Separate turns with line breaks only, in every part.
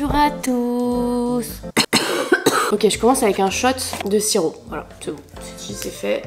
Bonjour à tous Ok, je commence avec un shot de sirop. Voilà, c'est bon, c'est fait.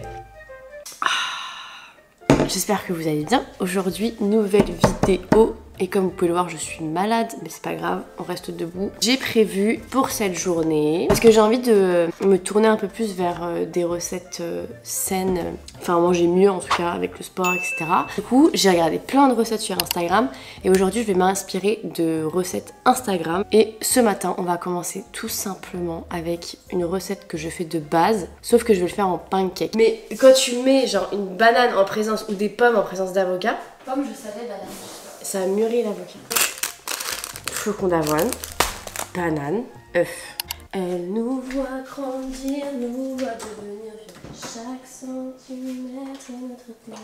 Ah. J'espère que vous allez bien. Aujourd'hui, nouvelle vidéo et comme vous pouvez le voir, je suis malade, mais c'est pas grave, on reste debout. J'ai prévu pour cette journée, parce que j'ai envie de me tourner un peu plus vers euh, des recettes euh, saines, enfin manger mieux en tout cas avec le sport, etc. Du coup, j'ai regardé plein de recettes sur Instagram et aujourd'hui, je vais m'inspirer de recettes Instagram. Et ce matin, on va commencer tout simplement avec une recette que je fais de base, sauf que je vais le faire en pancake. Mais quand tu mets genre une banane en présence ou des pommes en présence d'avocat,
Pomme, je savais, banane.
Ça a mûri l'avocat. Flocon d'avoine, banane, œuf. Elle nous voit grandir, nous voit devenir vieux. Chaque centimètre est notre terre.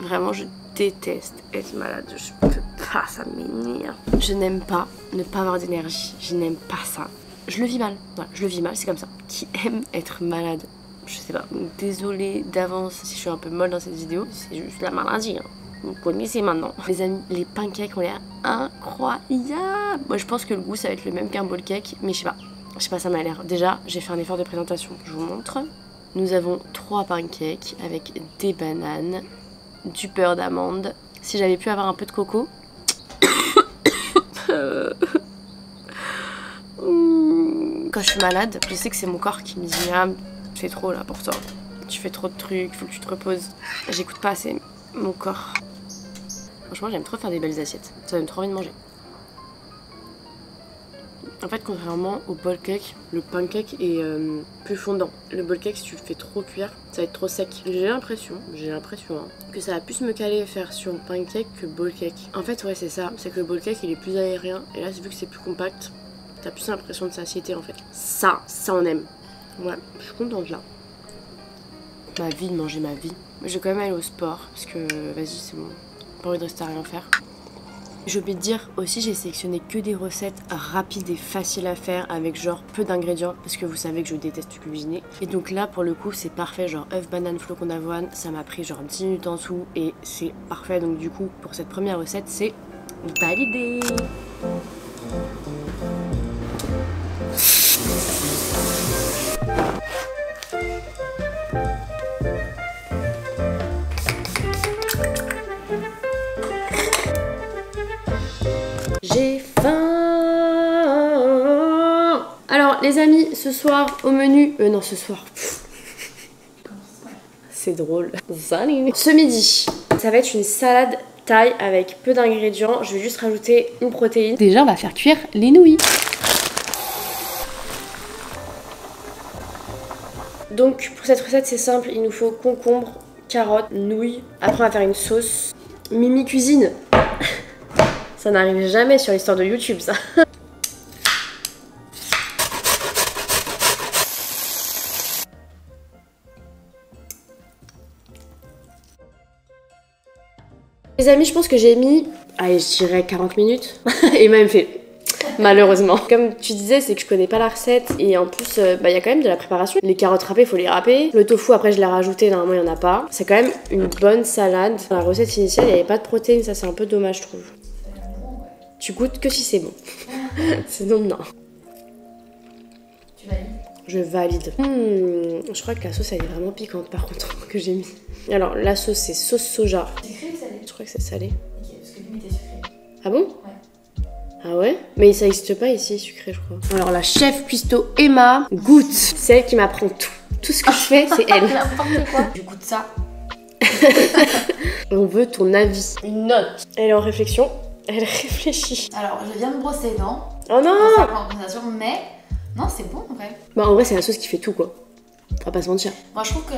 Vraiment, je déteste être malade. Je peux pas, ça m'énerve. Je n'aime pas ne pas avoir d'énergie. Je n'aime pas ça. Je le vis mal. Voilà, je le vis mal, c'est comme ça. Qui aime être malade Je sais pas. Désolée d'avance si je suis un peu molle dans cette vidéo. C'est juste la maladie. hein. Vous connaissez maintenant. Les amis, les pancakes ont l'air incroyables. Moi, je pense que le goût, ça va être le même qu'un bowl cake. Mais je sais pas. Je sais pas, ça m'a l'air. Déjà, j'ai fait un effort de présentation. Je vous montre. Nous avons trois pancakes avec des bananes, du beurre d'amande. Si j'avais pu avoir un peu de coco. Quand je suis malade, je sais que c'est mon corps qui me dit Ah, c'est trop là pour toi. Tu fais trop de trucs, faut que tu te reposes. J'écoute pas assez mon corps. Franchement, j'aime trop faire des belles assiettes. Ça donne trop envie de manger. En fait, contrairement au bowl cake, le pancake est euh, plus fondant. Le bowl cake, si tu le fais trop cuire, ça va être trop sec. J'ai l'impression, j'ai l'impression hein, que ça va plus me caler faire sur pancake que bowl cake. En fait, ouais, c'est ça. C'est que le bowl cake, il est plus aérien. Et là, vu que c'est plus compact, t'as plus l'impression de satiété en fait. Ça, ça on aime. Ouais, je suis contente là. Ma vie de manger ma vie. Je vais quand même aller au sport parce que vas-y, c'est bon. Pas envie de rester à rien faire. J'ai oublié de dire aussi, j'ai sélectionné que des recettes rapides et faciles à faire avec genre peu d'ingrédients parce que vous savez que je déteste cuisiner. Et donc là, pour le coup, c'est parfait. Genre œuf, banane, flocon d'avoine, ça m'a pris genre 10 minutes en dessous et c'est parfait. Donc du coup, pour cette première recette, c'est validé. Alors les amis, ce soir au menu, euh, non ce soir. C'est drôle. Ce midi, ça va être une salade taille avec peu d'ingrédients. Je vais juste rajouter une protéine. Déjà, on va faire cuire les nouilles. Donc pour cette recette, c'est simple. Il nous faut concombre, carottes, nouilles. Après, on va faire une sauce. Mimi cuisine. Ça n'arrive jamais sur l'histoire de YouTube, ça. Les amis, je pense que j'ai mis, allez, je dirais 40 minutes. Et même fait, malheureusement. Comme tu disais, c'est que je connais pas la recette. Et en plus, euh, bah, il y a quand même de la préparation. Les carottes râpées, faut les râper. Le tofu, après, je l'ai rajouté. Normalement, il y en a pas. C'est quand même une bonne salade. Dans la recette initiale, il n'y avait pas de protéines. Ça, c'est un peu dommage, je trouve. Tu goûtes que si c'est bon. Sinon, non.
Tu valides
Je valide. Hmm, je crois que la sauce, elle est vraiment piquante, par contre, que j'ai mis. Alors, la sauce, c'est sauce soja. Que c'est salé.
Ok, parce que lui, il était sucré.
Ah bon? Ah ouais? Mais ça n'existe pas ici, sucré, je crois. Alors, la chef cuistot Emma goûte. C'est elle qui m'apprend tout. Tout ce que je fais, c'est elle.
N'importe quoi. Je goûte ça?
On veut ton avis.
Une note.
Elle est en réflexion. Elle réfléchit.
Alors, je viens de brosser les dents.
Oh non
mais non, c'est bon en vrai.
Bah, en vrai, c'est la sauce qui fait tout, quoi. On va pas se mentir.
Moi, je trouve que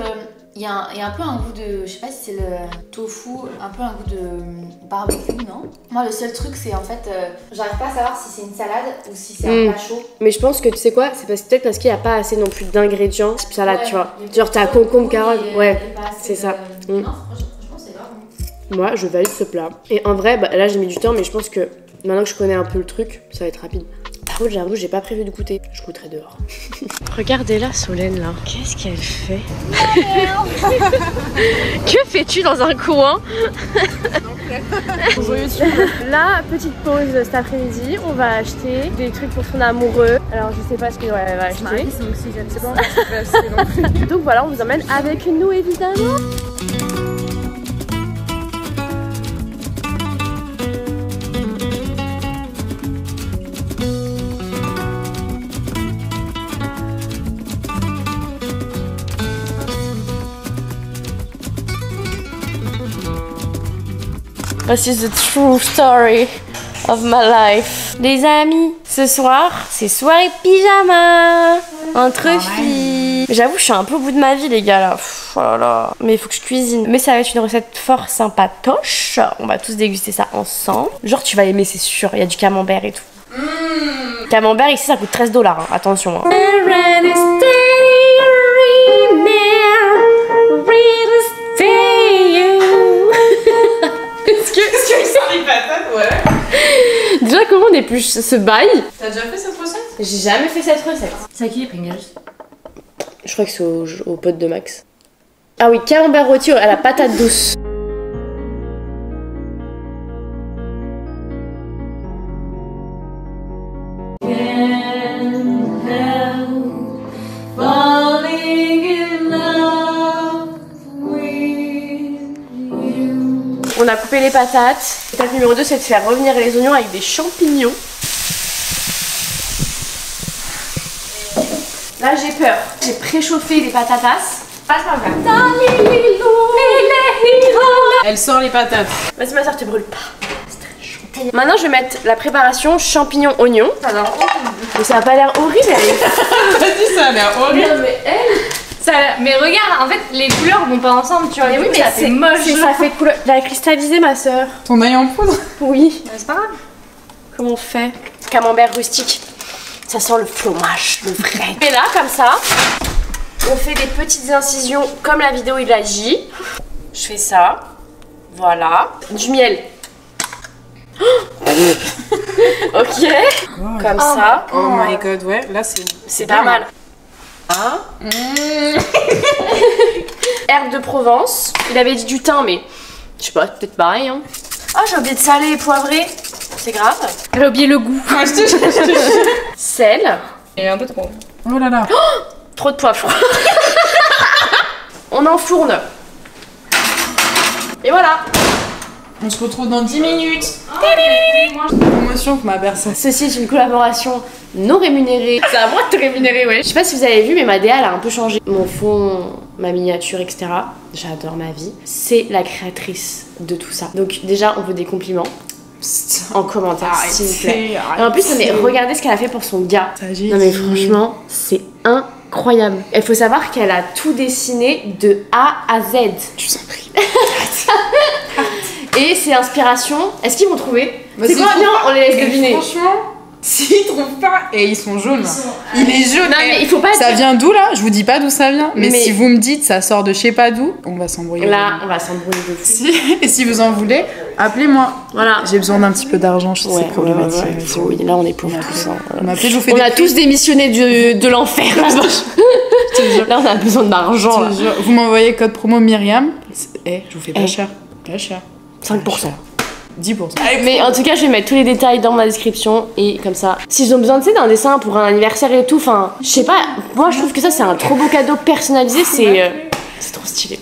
il y, a un- y a un peu un goût de, je sais pas si c'est le tofu, un peu un goût de barbecue, non? Moi, le seul truc, c'est en fait, euh, j'arrive pas à savoir si c'est une salade ou si c'est un plat chaud.
Mais je pense que tu sais quoi C'est peut-être parce qu'il n'y a pas assez non plus d'ingrédients type salade,
Ouais,
tu vois.
y
Genre, t'as concombre, carotte.
et,
Ouais, c'est
de-
ça.
Non, c'est grave. bon.
Moi, je valide ce plat. Et en vrai, bah, là, j'ai mis du temps, mais je pense que maintenant que je connais un peu le truc, ça va être rapide. Contre, j'avoue, j'ai pas prévu de goûter. Je goûterai dehors. Regardez la Solène là. Qu'est-ce qu'elle fait Que fais-tu dans un coin Là, petite pause cet après-midi, on va acheter des trucs pour son amoureux. Alors je sais pas ce qu'elle va acheter. Donc voilà, on vous emmène avec nous évidemment. This is the true story of my life. Les amis, ce soir, c'est soirée pyjama entre filles. J'avoue, je suis un peu au bout de ma vie, les gars là. Pff, oh là là. Mais il faut que je cuisine. Mais ça va être une recette fort sympatoche. On va tous déguster ça ensemble. Genre, tu vas aimer, c'est sûr. Il y a du camembert et tout. Camembert ici, ça coûte 13 dollars. Attention. Hein.
Ouais.
déjà comment on épluche ce bail
T'as déjà fait cette recette?
J'ai jamais fait cette recette.
C'est à qui les Pringles?
Je crois que c'est au, au pote de Max. Ah oui, camembert rôti à la patate douce. A coupé les patates. Étape numéro 2, c'est de faire revenir les oignons avec des champignons. Là, j'ai peur. J'ai préchauffé les patatas.
Elle sort les patates.
Vas-y, ma soeur, te brûle pas. C'est très chaud. Maintenant, je vais mettre la préparation champignons-oignons. Alors, mais ça a pas l'air horrible. elle.
Vas-y, ça a l'air horrible.
Non, mais elle.
Ça, mais regarde, en fait, les couleurs vont pas ensemble, tu vois.
Mais oui, mais c'est
moche.
Ça fait couleur. La cristallisé, ma soeur.
Ton œil en poudre
Oui.
Mais C'est pas grave.
Comment on fait? Camembert rustique. Ça sent le fromage, le vrai. Et là, comme ça, on fait des petites incisions comme la vidéo il a dit. Je fais ça. Voilà. Du miel. ok. Comme ça.
Oh my god, ouais, là c'est.
C'est pas mal. Ah. Herbe de Provence. Il avait dit du thym, mais je sais pas, peut-être pareil. Hein. Ah, j'ai oublié de saler et poivrer. C'est grave.
Elle a oublié le goût.
Ah, je te jure, je te jure.
Sel.
Et un peu trop.
Oh là là.
Trop de poivre. On enfourne. Et voilà.
On se retrouve dans 10 minutes. Promotion pour ma personne.
Ceci est une collaboration non rémunérée. C'est à moi de te rémunérer, ouais. Je sais pas si vous avez vu, mais ma DA elle a un peu changé. Mon fond, ma miniature, etc. J'adore ma vie. C'est la créatrice de tout ça. Donc déjà, on veut des compliments en commentaire, s'il vous plaît. Et en plus, non, mais regardez ce qu'elle a fait pour son gars. Non mais franchement, c'est incroyable. Il faut savoir qu'elle a tout dessiné de A à Z.
Tu t'en prie.
Et c'est inspiration. Est-ce qu'ils vont trouver C'est quoi Viens, on les laisse deviner.
Franchement, s'ils trouvent pas. Et ils sont jaunes. Il est jaune.
Non mais il faut pas
Ça vient d'où là? Je vous dis pas d'où ça vient. Mais,
Mais-
si vous me dites ça sort de je sais pas d'où, on va s'embrouiller.
Là, on va s'embrouiller de.
Si, et si vous en voulez, appelez-moi.
Voilà.
J'ai besoin d'un petit peu d'argent, je sais
Ouais,
c'est problématique.
ouais, ouais, ouais. Oui, là on est pauvres tous. hein.
On des
a tous démissionné de, de l'enfer. Là on a besoin d'argent
Vous m'envoyez code promo Myriam. Eh, je vous fais pas
Eh.
cher. Pas cher.
5%.
10%.
Mais en tout cas, je vais mettre tous les détails dans ma description et comme ça, s'ils ont besoin tu sais, d'un dessin pour un anniversaire et tout, enfin, je sais pas, moi je trouve que ça c'est un trop beau cadeau personnalisé, c'est euh, c'est trop stylé.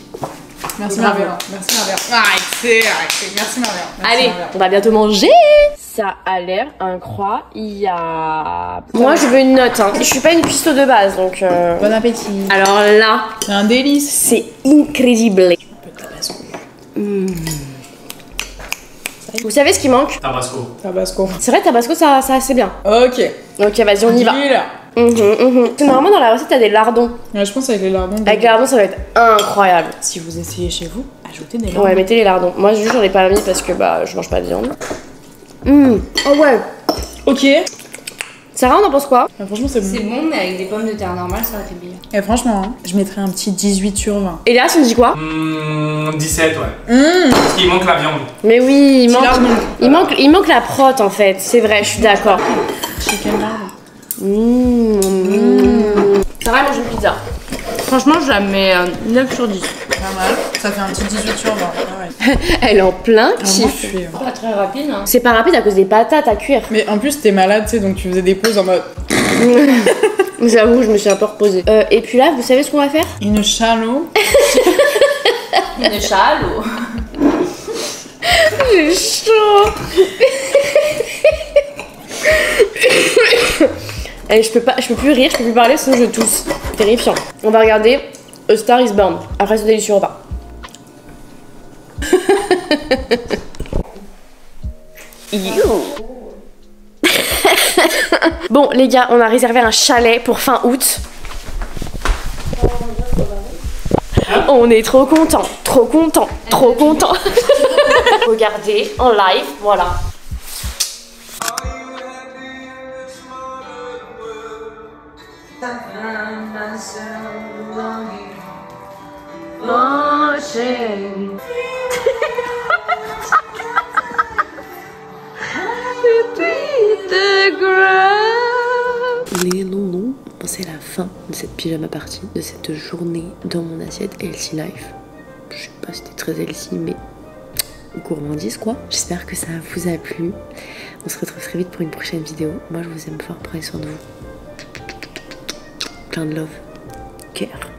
Merci
Bravo.
Marvel. Merci Marvel. Arrêtez, arrêtez. Merci Marvel.
Allez, on va bientôt manger. Ça a l'air incroyable. Moi je veux une note, hein. Je suis pas une cuistot de base donc. euh,
Bon appétit.
Alors là,
C'est un délice.
c'est incredible. Mm. Vous savez ce qui manque
Tabasco.
Tabasco.
C'est vrai, Tabasco ça, ça c'est bien.
Ok.
Ok, vas-y, on y va. Parce que Normalement, dans la recette, t'as des lardons.
Ouais, je pense avec les lardons.
Avec les lardons, ça va être incroyable.
Si vous essayez chez vous, ajoutez des lardons.
Ouais, mettez les lardons. Moi, juste, j'en ai pas mis parce que bah, je mange pas de viande. Hum. Oh ouais.
Ok.
Sarah, on en pense quoi
Ah, franchement, c'est bon.
C'est bon, mais avec des pommes de terre normales, ça aurait fait bien.
Et franchement, hein, je mettrais un petit 18 sur 20.
Et là, on dit quoi
Mmh, 17, ouais.
Mmh.
Parce qu'il manque la viande.
Mais oui, il manque, il manque, il manque la prot en fait. C'est vrai, je suis d'accord.
Chicken lardon.
Mmh. Sarah mange une pizza. Franchement, je la mets euh, 9 sur 10.
Pas mal. Ça fait un petit 18 sur 20. Ah ouais.
Elle est en plein
Alors, moi, je
kiff.
suis-
Pas très rapide, hein.
C'est pas rapide à cause des patates à cuire.
Mais en plus, t'es malade, tu sais, donc tu faisais des pauses en mode
J'avoue, je me suis un peu reposée. Euh, et puis là, vous savez ce qu'on va faire?
Une shallow.
Une châle ou.
J'ai chaud Et je peux pas, je peux plus rire, je peux plus parler sinon je tousse. Terrifiant. On va regarder A Star Is Born après ce délicieux repas. You. bon les gars, on a réservé un chalet pour fin août. On est trop content, trop content, trop content. Regardez en live, voilà. Les non non, c'est la fin de cette pyjama party, de cette journée dans mon assiette Healthy Life. Je sais pas si c'était très healthy, mais gourmandise quoi. J'espère que ça vous a plu. On se retrouve très vite pour une prochaine vidéo. Moi je vous aime fort, prenez soin de vous. Plein de love. Cœur.